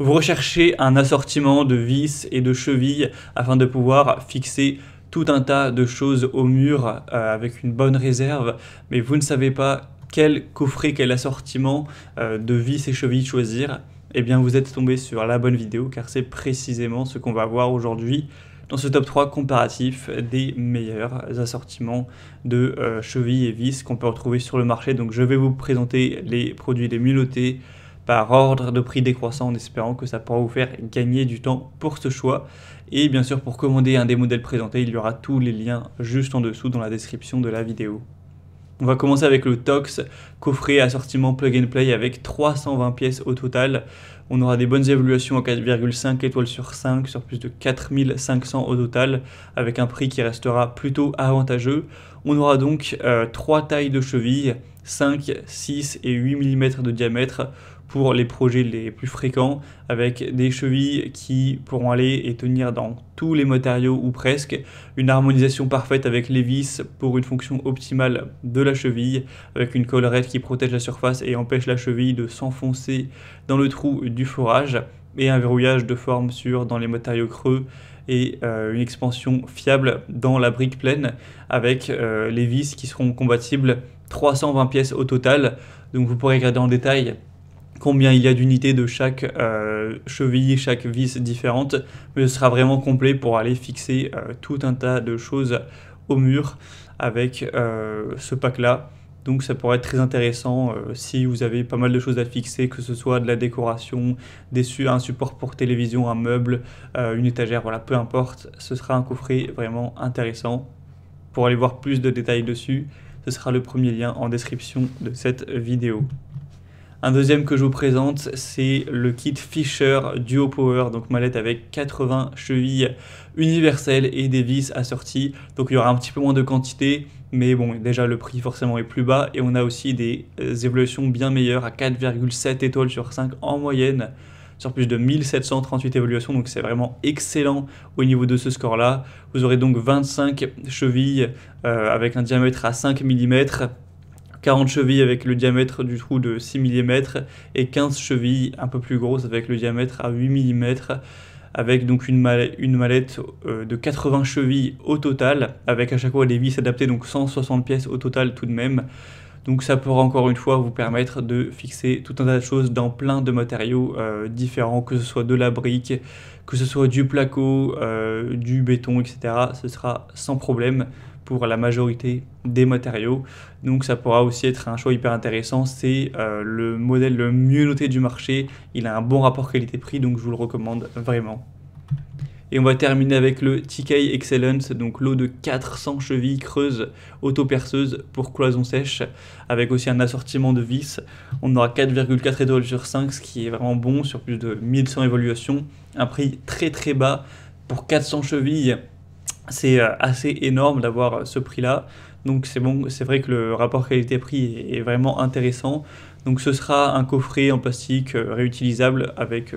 Vous recherchez un assortiment de vis et de chevilles afin de pouvoir fixer tout un tas de choses au mur euh, avec une bonne réserve, mais vous ne savez pas quel coffret, quel assortiment euh, de vis et chevilles choisir. Eh bien, vous êtes tombé sur la bonne vidéo car c'est précisément ce qu'on va voir aujourd'hui dans ce top 3 comparatif des meilleurs assortiments de euh, chevilles et vis qu'on peut retrouver sur le marché. Donc, je vais vous présenter les produits les mieux notés par ordre de prix décroissant en espérant que ça pourra vous faire gagner du temps pour ce choix. Et bien sûr, pour commander un des modèles présentés, il y aura tous les liens juste en dessous dans la description de la vidéo. On va commencer avec le Tox, coffret assortiment plug and play avec 320 pièces au total. On aura des bonnes évaluations à 4,5 étoiles sur 5 sur plus de 4500 au total avec un prix qui restera plutôt avantageux. On aura donc euh, trois 3 tailles de chevilles, 5, 6 et 8 mm de diamètre pour les projets les plus fréquents, avec des chevilles qui pourront aller et tenir dans tous les matériaux ou presque, une harmonisation parfaite avec les vis pour une fonction optimale de la cheville, avec une collerette qui protège la surface et empêche la cheville de s'enfoncer dans le trou du forage, et un verrouillage de forme sûre dans les matériaux creux et euh, une expansion fiable dans la brique pleine avec euh, les vis qui seront compatibles 320 pièces au total. Donc vous pourrez regarder en détail combien il y a d'unités de chaque euh, cheville, chaque vis différente, mais ce sera vraiment complet pour aller fixer euh, tout un tas de choses au mur avec euh, ce pack-là. Donc ça pourrait être très intéressant si vous avez pas mal de choses à fixer, que ce soit de la décoration, des un support pour télévision, un meuble, une étagère, voilà, peu importe. Ce sera un coffret vraiment intéressant. Pour aller voir plus de détails dessus, ce sera le premier lien en description de cette vidéo. Un deuxième que je vous présente, c'est le kit Fisher Duo Power, donc mallette avec 80 chevilles universelles et des vis assorties. Donc il y aura un petit peu moins de quantité, mais bon, déjà le prix forcément est plus bas. Et on a aussi des euh, évolutions bien meilleures à 4,7 étoiles sur 5 en moyenne sur plus de 1738 évolutions, donc c'est vraiment excellent au niveau de ce score-là. Vous aurez donc 25 chevilles euh, avec un diamètre à 5 mm, 40 chevilles avec le diamètre du trou de 6 mm et 15 chevilles un peu plus grosses avec le diamètre à 8 mm avec donc une, mallette, euh, de 80 chevilles au total, avec à chaque fois des vis adaptées, donc 160 pièces au total tout de même. Donc ça pourra encore une fois vous permettre de fixer tout un tas de choses dans plein de matériaux euh, différents, que ce soit de la brique, que ce soit du placo, euh, du béton, etc. Ce sera sans problème pour la majorité des matériaux. Donc ça pourra aussi être un choix hyper intéressant. C'est euh, le modèle le mieux noté du marché. Il a un bon rapport qualité-prix, donc je vous le recommande vraiment. Et on va terminer avec le TK Excellence, donc l'eau de 400 chevilles creuses auto-perceuses pour cloison sèche, avec aussi un assortiment de vis. On aura 4,4 étoiles sur 5, ce qui est vraiment bon sur plus de 1100 évaluations. Un prix très très bas pour 400 chevilles c'est euh, assez énorme d'avoir euh, ce prix-là. Donc c'est bon, c'est vrai que le rapport qualité-prix est vraiment intéressant. Donc ce sera un coffret en plastique euh, réutilisable avec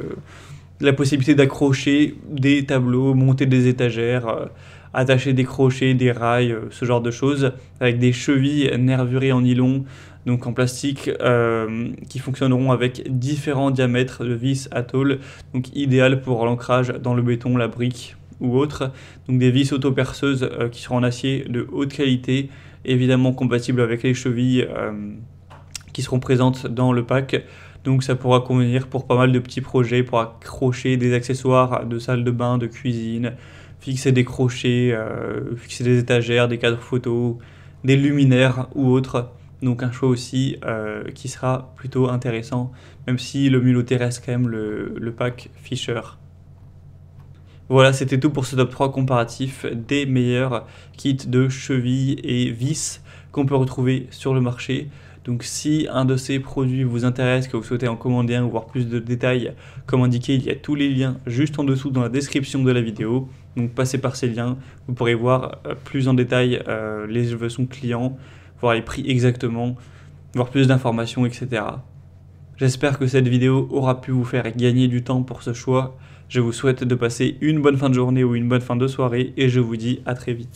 la possibilité d'accrocher des tableaux, monter des étagères, attacher des crochets, des rails, ce genre de choses, avec des chevilles nervurées en nylon, donc en plastique, qui fonctionneront avec différents diamètres de vis à tôle, donc idéal pour l'ancrage dans le béton, la brique ou autres. Donc des vis auto-perceuses euh, qui seront en acier de haute qualité, évidemment compatibles avec les chevilles euh, qui seront présentes dans le pack. Donc ça pourra convenir pour pas mal de petits projets, pour accrocher des accessoires de salle de bain, de cuisine, fixer des crochets, euh, fixer des étagères, des cadres photos, des luminaires ou autres. Donc un choix aussi qui sera plutôt intéressant, même si le mulot reste quand même le, le pack Fisher. Voilà, c'était tout pour ce top 3 comparatif des meilleurs kits de chevilles et vis qu'on peut retrouver sur le marché. Donc si un de ces produits vous intéresse, que vous souhaitez en commander un ou voir plus de détails, comme indiqué, il y a tous les liens juste en dessous dans la description de la vidéo. Donc passez par ces liens, vous pourrez voir euh, plus en détail euh, les versions clients, voir les prix exactement, voir plus d'informations, etc. J'espère que cette vidéo aura pu vous faire gagner du temps pour ce choix. Je vous souhaite de passer une bonne fin de journée ou une bonne fin de soirée et je vous dis à très vite.